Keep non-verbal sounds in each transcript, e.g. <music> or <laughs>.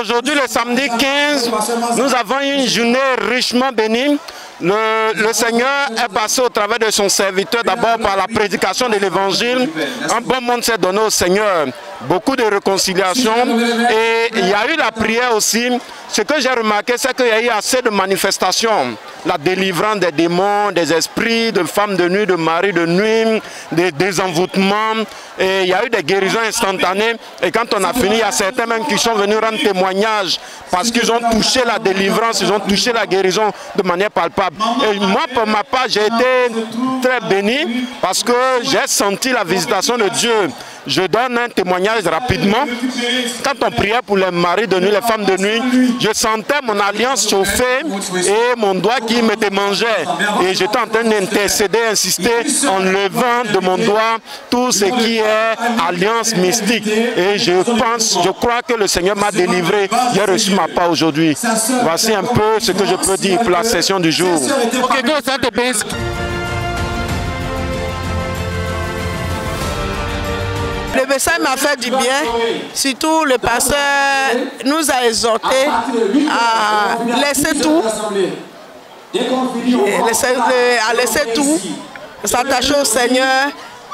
aujourd'hui, le samedi 15, nous avons une journée richement bénie. Le, Seigneur est passé au travers de son serviteur, d'abord par la prédication de l'évangile. Un bon monde s'est donné au Seigneur. Beaucoup de réconciliation. Et il y a eu la prière aussi. Ce que j'ai remarqué, c'est qu'il y a eu assez de manifestations. La délivrance des démons, des esprits, de femmes de nuit, de maris de nuit, des désenvoûtements. Et il y a eu des guérisons instantanées. Et quand on a fini, il y a certains même qui sont venus rendre témoignage parce qu'ils ont touché la délivrance, ils ont touché la guérison de manière palpable. Et moi, pour ma part, j'ai été très béni parce que j'ai senti la visitation de Dieu. Je donne un témoignage rapidement. Quand on priait pour les maris de nuit, les femmes de nuit, je sentais mon alliance chauffer et mon doigt qui me démangeait. Et j'étais en train d'intercéder, insister en levant de mon doigt tout ce qui est alliance mystique. Et je pense, je crois que le Seigneur m'a délivré. J'ai reçu ma part aujourd'hui. Voici un peu ce que je peux dire pour la session du jour. Le message m'a fait du bien. Surtout, le pasteur nous a exhortés à laisser tout, à laisser tout, s'attacher au Seigneur.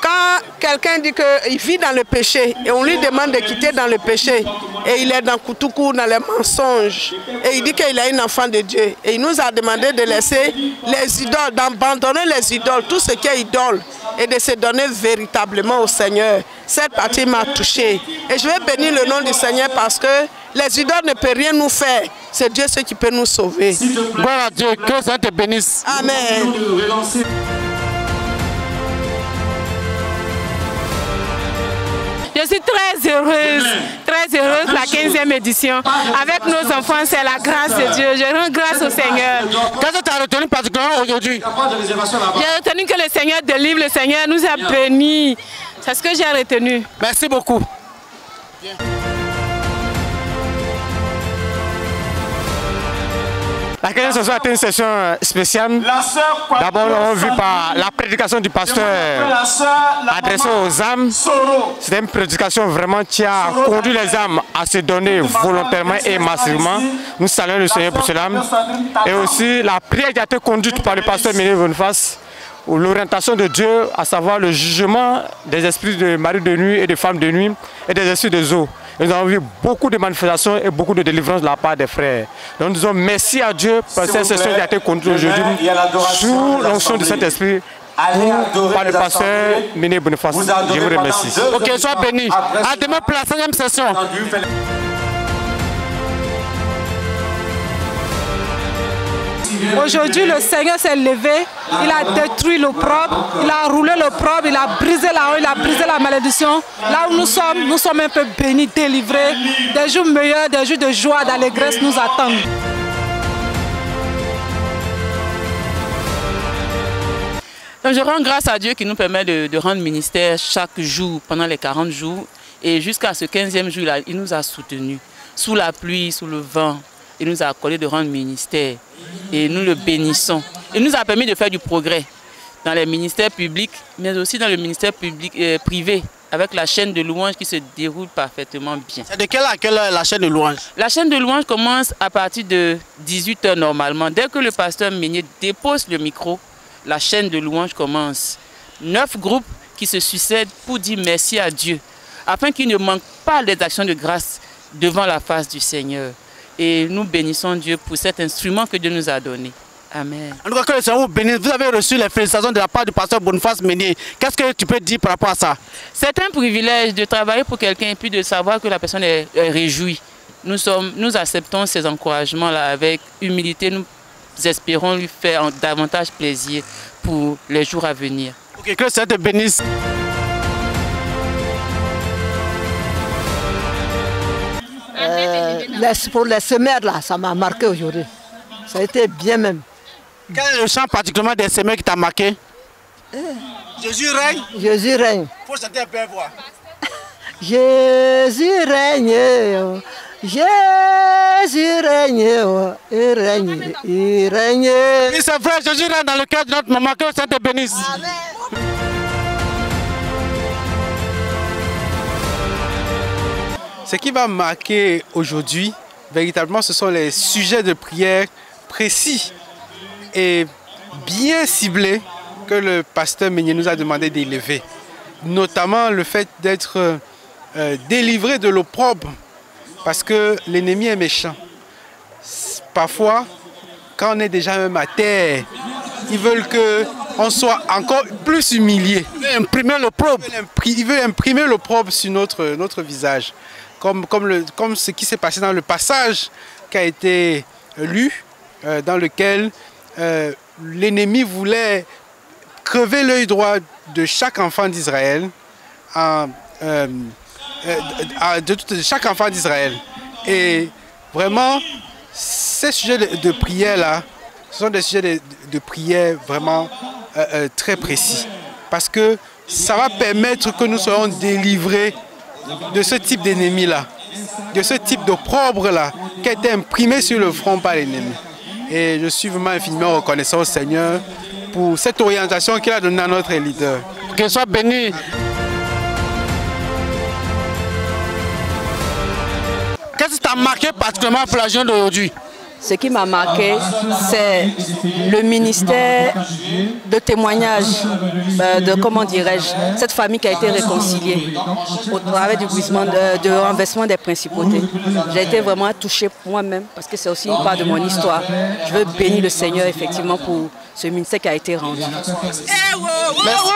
Quand quelqu'un dit qu'il vit dans le péché et on lui demande de quitter dans le péché et il est dans Koutoukou, dans les mensonges et il dit qu'il est un enfant de Dieu et il nous a demandé de laisser les idoles, d'abandonner les idoles, tout ce qui est idole et de se donner véritablement au Seigneur. Cette partie m'a touché. Et je vais bénir le nom du Seigneur parce que les idoles ne peuvent rien nous faire. C'est Dieu ce qui peut nous sauver. Gloire à Dieu, que ça te bénisse. Amen. Je suis très heureuse, très heureuse la 15e édition. Avec nos enfants, c'est la grâce de Dieu. Je rends grâce au Seigneur. Qu'est-ce que tu as retenu particulièrement aujourd'hui J'ai retenu que le Seigneur délivre, le Seigneur nous a bénis. C'est ce que j'ai retenu. Merci beaucoup. La 15 session a été une session spéciale. D'abord, on vu par la prédication du pasteur adressée aux âmes. C'était une prédication vraiment qui a conduit les âmes à se donner volontairement et massivement. Nous saluons le Seigneur pour cela. Et aussi la prière qui a été conduite par le pasteur Méné Boniface l'orientation de Dieu, à savoir le jugement des esprits de mari de nuit et de femmes de nuit et des esprits des eaux. Nous avons vu beaucoup de manifestations et beaucoup de délivrances de la part des frères. Donc nous disons merci à Dieu pour cette session qui a été conduite aujourd'hui sous l'onction de cet esprit par le pasteur Méné Boniface. Je vous remercie. Ok, sois béni. À demain pour la cinquième session. Aujourd'hui, le Seigneur s'est levé, il a détruit le propre, il a roulé le propre, il a brisé la il a brisé la malédiction. Là où nous sommes, nous sommes un peu bénis, délivrés. Des jours meilleurs, des jours de joie, d'allégresse nous attendent. je rends grâce à Dieu qui nous permet de, de rendre ministère chaque jour, pendant les 40 jours. Et jusqu'à ce 15e jour, il nous a soutenus, sous la pluie, sous le vent, il nous a accordé de rendre ministère et nous le bénissons. Il nous a permis de faire du progrès dans les ministères publics, mais aussi dans le ministère public, euh, privé, avec la chaîne de louanges qui se déroule parfaitement bien. C'est de quelle à quelle heure la chaîne de louanges? La chaîne de louanges commence à partir de 18h normalement. Dès que le pasteur Meunier dépose le micro, la chaîne de louanges commence. Neuf groupes qui se succèdent pour dire merci à Dieu, afin qu'il ne manque pas des actions de grâce devant la face du Seigneur. Et nous bénissons Dieu pour cet instrument que Dieu nous a donné. Amen. En tout cas, que le Seigneur vous bénisse. Vous avez reçu les félicitations de la part du pasteur Boniface Meunier. Qu'est-ce que tu peux dire par rapport à ça? C'est un privilège de travailler pour quelqu'un et puis de savoir que la personne est, réjouie. Nous, sommes, nous acceptons ces encouragements-là avec humilité. Nous espérons lui faire davantage plaisir pour les jours à venir. Ok, que le Seigneur te bénisse. Pour les semeurs, là, ça m'a marqué aujourd'hui. Ça a été bien même. Quel est le chant particulièrement des semeurs qui t'a marqué? Eh. Jésus règne Jésus règne. Il faut chanter un peu voix. <laughs> Jésus règne. Oh. Jésus règne, oh. il règne, il règne. Oui, c'est vrai, Jésus règne dans le cœur de notre maman, que ça te bénisse. Amen. Ce qui va marquer aujourd'hui, véritablement, ce sont les sujets de prière précis et bien ciblés que le pasteur Meunier nous a demandé d'élever. Notamment le fait d'être euh, délivré de l'opprobre, parce que l'ennemi est méchant. Parfois, quand on est déjà même à terre, ils veulent qu'on soit encore plus humilié. Imprimer l'opprobre. Il veut imprimer l'opprobre sur notre, notre visage. Comme, comme, le, comme ce qui s'est passé dans le passage qui a été lu, euh, dans lequel euh, l'ennemi voulait crever l'œil droit de chaque enfant d'Israël, euh, de, de, chaque enfant d'Israël. Et vraiment, ces sujets de, prière-là, ce sont des sujets de, de prière vraiment très précis. Parce que ça va permettre que nous soyons délivrés de ce type d'ennemi-là, de ce type d'opprobre-là, qui a été imprimé sur le front par l'ennemi. Et je suis vraiment infiniment reconnaissant au Seigneur pour cette orientation qu'il a donnée à notre leader. Qu'il soit béni. Qu'est-ce qui t'a marqué particulièrement pour la journée d'aujourd'hui? Ce qui m'a marqué, c'est le ministère de témoignage, euh, de comment dirais-je, cette famille qui a été réconciliée au travers du de, de renversement des principautés. J'ai été vraiment touchée moi-même parce que c'est aussi une part de mon histoire. Je veux bénir le Seigneur effectivement pour ce ministère qui a été rendu. Merci.